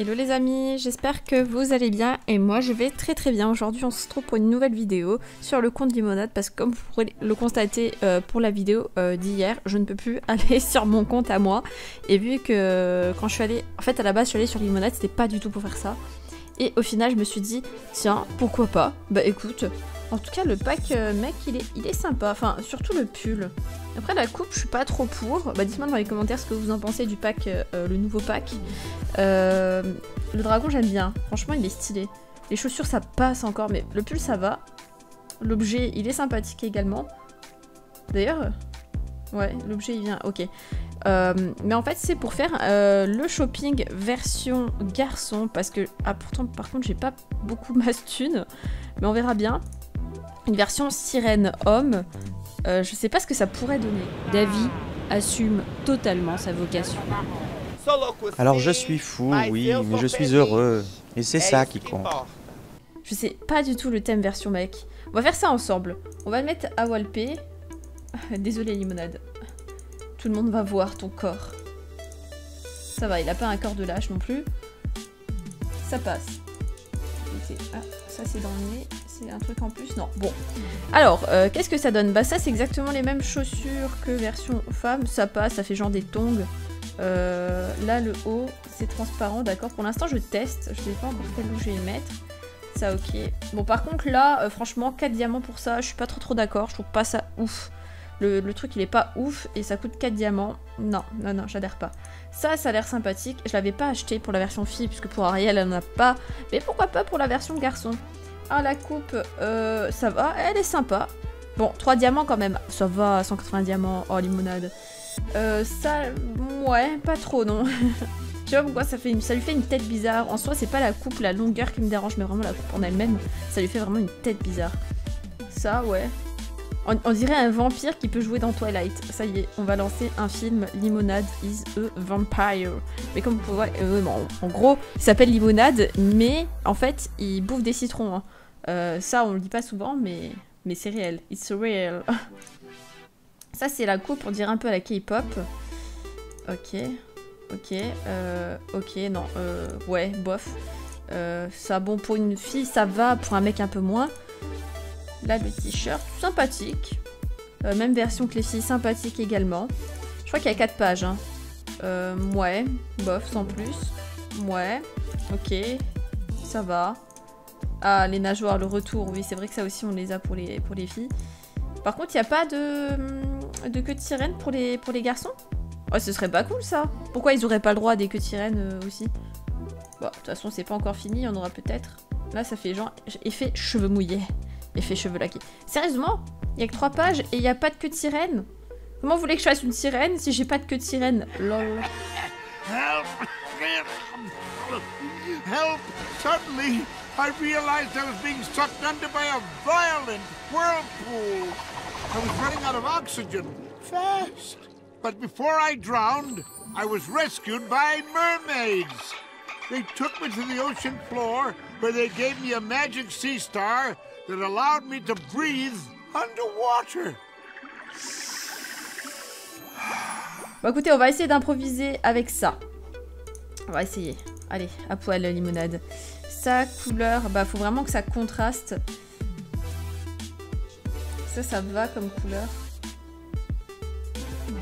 Hello les amis, j'espère que vous allez bien et moi je vais très très bien. Aujourd'hui on se retrouve pour une nouvelle vidéo sur le compte Limonade parce que comme vous pourrez le constater euh, pour la vidéo euh, d'hier, je ne peux plus aller sur mon compte à moi. Et vu que quand je suis allée, en fait à la base je suis allée sur Limonade, c'était pas du tout pour faire ça. Et au final je me suis dit, tiens pourquoi pas, bah écoute, en tout cas le pack euh, mec il est, sympa, enfin surtout le pull. Après la coupe, je suis pas trop pour. Bah dites-moi dans les commentaires ce que vous en pensez du pack, euh, euh, le nouveau pack. Le dragon j'aime bien, franchement il est stylé. Les chaussures ça passe encore, mais le pull ça va. L'objet il est sympathique également. D'ailleurs, ouais, l'objet il vient, ok. Mais en fait c'est pour faire le shopping version garçon parce que ah pourtant par contre j'ai pas beaucoup ma thune mais on verra bien une version sirène homme euh, je sais pas ce que ça pourrait donner. Davy assume totalement sa vocation. Alors je suis fou, oui, mais je suis heureux. Et c'est ça qui compte. Je sais pas du tout le thème version mec. On va faire ça ensemble. On va le mettre à Walpé. Désolé limonade. Tout le monde va voir ton corps. Ça va, il a pas un corps de lâche non plus. Ça passe. Ah, ça c'est dans le nez un truc en plus Non, bon. Alors, euh, qu'est-ce que ça donne? Bah ça, c'est exactement les mêmes chaussures que version femme. Ça passe, ça fait genre des tongs. Euh, là, le haut, c'est transparent, d'accord. Pour l'instant, je teste. Je sais pas encore quel look je vais mettre. Ça, ok. Bon, par contre, là, euh, franchement, 4 diamants pour ça, je suis pas trop trop d'accord. Je trouve pas ça ouf. Le, truc, il est pas ouf et ça coûte 4 diamants. Non, non, non, j'adhère pas. Ça, ça a l'air sympathique. Je l'avais pas acheté pour la version fille, puisque pour Ariel, elle en a pas. Mais pourquoi pas pour la version garçon? Ah, la coupe, euh, ça va. Elle est sympa. Bon, 3 diamants quand même. Ça va, 180 diamants. Oh, limonade. Euh, ça, ouais, pas trop, non. Sais pas pourquoi ça, ça lui fait une tête bizarre. En soi, c'est pas la coupe, la longueur qui me dérange, mais vraiment la coupe en elle-même, ça lui fait vraiment une tête bizarre. Ça, ouais. On, dirait un vampire qui peut jouer dans Twilight. Ça y est, on va lancer un film Limonade is a Vampire. Mais comme vous pouvez voir, euh, en gros, il s'appelle Limonade, mais en fait, il bouffe des citrons. Hein. Euh, ça, on le dit pas souvent, mais, c'est réel. It's real. ça, c'est la coupe, on dirait un peu à la K-pop. Ok. Ok. Euh, ok, non. Ouais, bof. ça, bon, pour une fille, ça va. Pour un mec, un peu moins. Là, le t-shirt, sympathique. même version que les filles, sympathique également. Je crois qu'il y a 4 pages. Hein. ouais, bof, sans plus. Ouais, ok. Ça va. Ah, les nageoires, le retour. Oui, c'est vrai que ça aussi, on les a pour les, pour les filles. Par contre, il n'y a pas de, de queue de sirène pour les, pour les garçons? Oh, ce serait pas cool, ça Pourquoi ils auraient pas le droit à des queues de sirène euh, aussi? Bon, de toute façon, c'est pas encore fini, en aura peut-être. Là, ça fait genre effet cheveux mouillés. Effet cheveux laqués. Sérieusement Il y a que 3 pages et il n'y a pas de queue de sirène Comment vous voulez que je fasse une sirène si j'ai pas de queue de sirène Lol. Help! Help! Suddenly, I realized I was being sucked under by a violent whirlpool. I was running out of oxygen, fast. But before I drowned, I was rescued by mermaids. They took me to the ocean floor, where they gave me a magic sea star that allowed me to breathe underwater. Bon écoutez, on va essayer d'improviser avec ça. On va essayer. Allez, à poil, limonade. Sa couleur, bah faut vraiment que ça contraste. Ça, ça va comme couleur.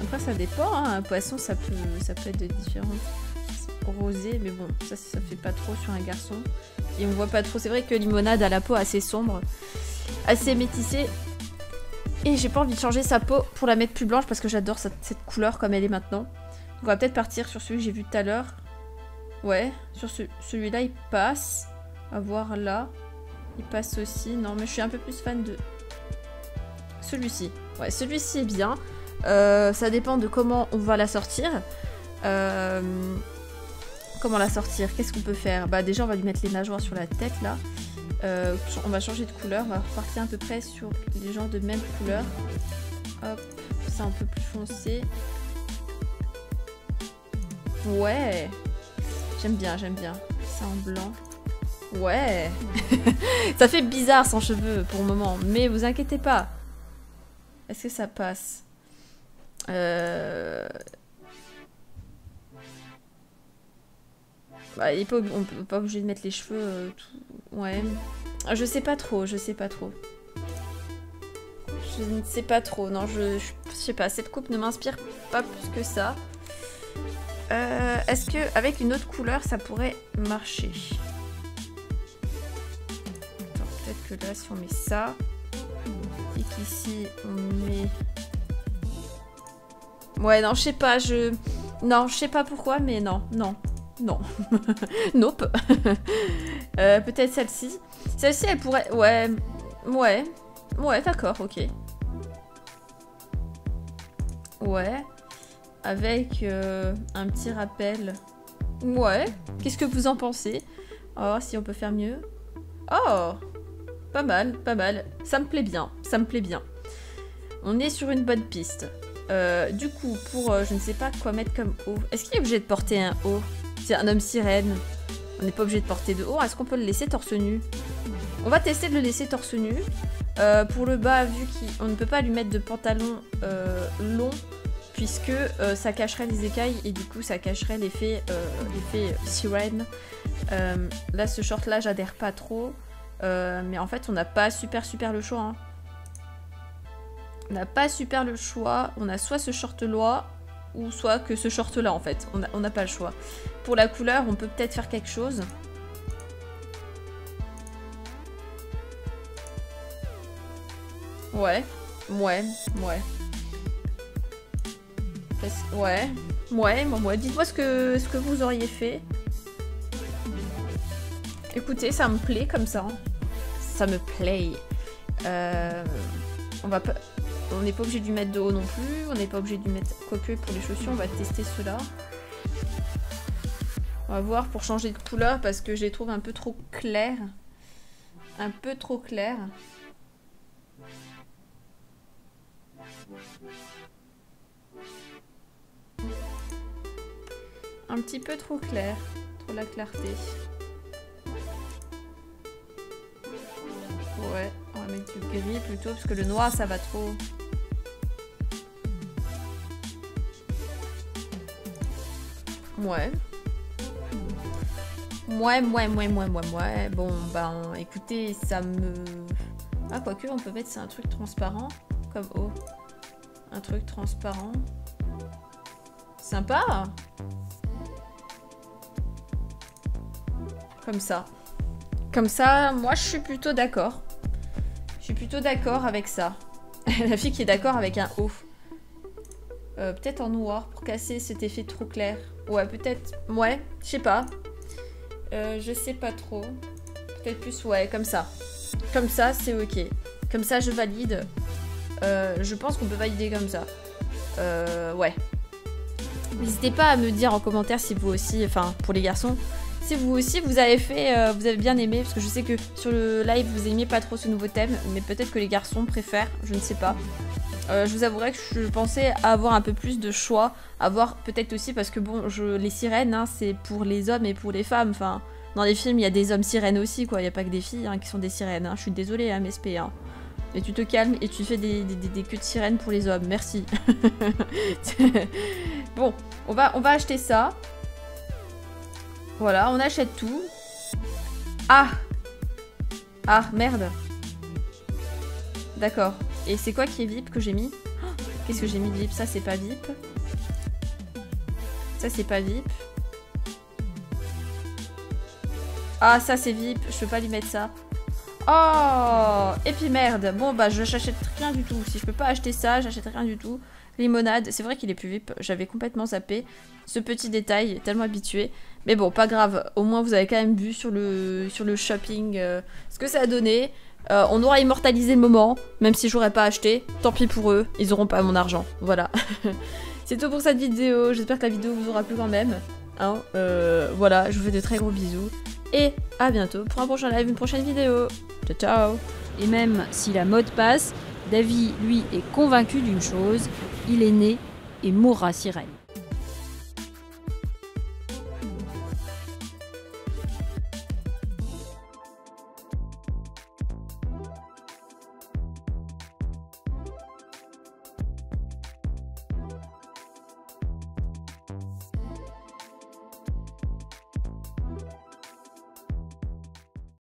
Après, ça dépend. Hein. Un poisson, ça peut, ça peut être de différentes rosées. Mais bon, ça, ça fait pas trop sur un garçon. Et on voit pas trop. C'est vrai que limonade a la peau assez sombre. Assez métissée. Et j'ai pas envie de changer sa peau pour la mettre plus blanche parce que j'adore cette, couleur comme elle est maintenant. On va peut-être partir sur celui que j'ai vu tout à l'heure. Ouais, sur celui-là, il passe. À voir là. Il passe aussi. Non, mais je suis un peu plus fan de celui-ci. Ouais, celui-ci est bien. Euh, ça dépend de comment on va la sortir. Euh, comment la sortir Qu'est-ce qu'on peut faire Bah déjà, on va lui mettre les nageoires sur la tête, là. Euh, on va changer de couleur. On va repartir à peu près sur les gens de même couleur. Hop, c'est un peu plus foncé. Ouais, J'aime bien, j'aime bien. C'est en blanc. Ouais Ça fait bizarre sans cheveux pour le moment, mais vous inquiétez pas. Est-ce que ça passe? Euh... Bah, est pas, on peut pas obligé de mettre les cheveux. euh, tout... Ouais. Ah, Je sais pas trop, je sais pas trop. Je ne sais pas trop, non, je, je, sais pas, cette coupe ne m'inspire pas plus que ça. Euh, Est-ce que avec une autre couleur, ça pourrait marcher? Peut-être que là, si on met ça, et qu'ici, on met... Ouais, non, je sais pas, je... Non, je sais pas pourquoi, mais non, non, non. nope. Euh, peut-être celle-ci. Celle-ci, elle pourrait... Ouais, ouais, ouais, d'accord, ok. Ouais. Avec euh, un petit rappel. Ouais. Qu'est-ce que vous en pensez? Voir si on peut faire mieux. Oh Pas mal, pas mal. Ça me plaît bien, ça me plaît bien. On est sur une bonne piste. Euh, du coup, pour je ne sais pas quoi mettre comme haut. Est-ce qu'il est obligé de porter un haut un homme sirène. On n'est pas obligé de porter de haut. Est-ce qu'on peut le laisser torse nu? On va tester de le laisser torse nu. Euh, pour le bas, vu qu'on ne peut pas lui mettre de pantalon euh, long, puisque euh, ça cacherait les écailles et du coup ça cacherait l'effet sirène. Là, ce short-là, j'adhère pas trop. Mais en fait, on n'a pas super super le choix. hein. On n'a pas super le choix. On a soit ce short-là, ou soit que ce short-là, en fait. On n'a pas le choix. Pour la couleur, on peut peut-être faire quelque chose. Ouais, ouais, ouais. Ouais, ouais, bon, ouais. Dites-moi ce que, ce que vous auriez fait. Écoutez, ça me plaît comme ça. Ça me plaît. Euh, on va pas... On n'est pas obligé de mettre de haut non plus. On n'est pas obligé de mettre... Quoique, pour les chaussures, on va tester ceux-là. On va voir pour changer de couleur parce que je les trouve un peu trop clairs. Un peu trop clairs. Un petit peu trop clair. Trop la clarté. Ouais, on va mettre du gris plutôt parce que le noir ça va trop. Ouais. Ouais, ouais, ouais, ouais, ouais, ouais. Bon, ben, écoutez, ça me... Ah, quoique, on peut mettre, c'est un truc transparent. Comme, oh. Un truc transparent. Sympa Comme ça. Comme ça, moi, je suis plutôt d'accord. Je suis plutôt d'accord avec ça. La fille qui est d'accord avec un haut. Euh, peut-être en noir pour casser cet effet trop clair. Ouais, peut-être. Ouais, je sais pas. Euh, je sais pas trop. Peut-être plus, ouais, comme ça. Comme ça, c'est ok. Comme ça, je valide. Euh, je pense qu'on peut valider comme ça. Euh, ouais. N'hésitez pas à me dire en commentaire si vous aussi, enfin, pour les garçons, si vous aussi vous avez fait, vous avez bien aimé, parce que je sais que sur le live vous aimiez pas trop ce nouveau thème, mais peut-être que les garçons préfèrent, je ne sais pas. Euh, je vous avouerai que je pensais avoir un peu plus de choix, avoir peut-être aussi parce que bon, les sirènes, hein, c'est pour les hommes et pour les femmes. Enfin, dans les films, il y a des hommes sirènes aussi, quoi. Il n'y a pas que des filles hein, qui sont des sirènes. hein. Je suis désolée, hein, MSP. Hein. Et tu te calmes et tu fais des queues de sirène pour les hommes. Merci. bon, on va, on va acheter ça. Voilà, on achète tout. Ah Ah, merde. D'accord. Et c'est quoi qui est VIP que j'ai mis Oh, Qu'est-ce que j'ai mis de VIP Ça, c'est pas VIP. Ça, c'est pas VIP. Ah, ça, c'est VIP. Je peux pas lui mettre ça. Oh Et puis merde. Bon, bah, je j'achète rien du tout. Si je peux pas acheter ça, j'achète rien du tout. Limonade. C'est vrai qu'il est plus VIP. J'avais complètement zappé ce petit détail, tellement habitué. Mais bon, pas grave. Au moins, vous avez quand même vu sur le, sur le shopping euh, ce que ça a donné. Euh, on aura immortalisé le moment, même si j'aurais pas acheté. Tant pis pour eux, ils auront pas mon argent. Voilà. C'est tout pour cette vidéo. J'espère que la vidéo vous aura plu quand même. Hein, euh, voilà, je vous fais de très gros bisous. Et à bientôt pour un prochain live, une prochaine vidéo. Ciao ciao Et même si la mode passe, Davy, lui, est convaincu d'une chose, il est né et mourra sirène.